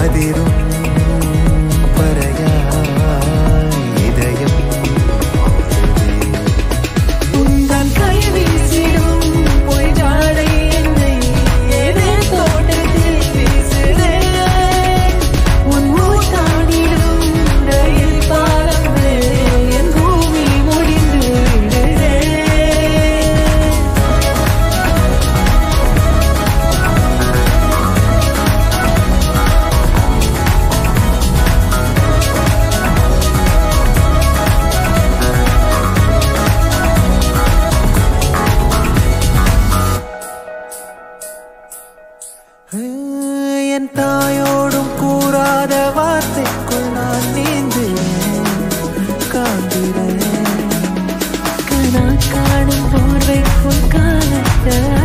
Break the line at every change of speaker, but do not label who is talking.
அதிரும் என் தாயோடும் கூறாத வார்த்தைக்குள் நான் நீந்து காண்கிறேன்
நான் காணும் போர்வைக்குள் காணத்தை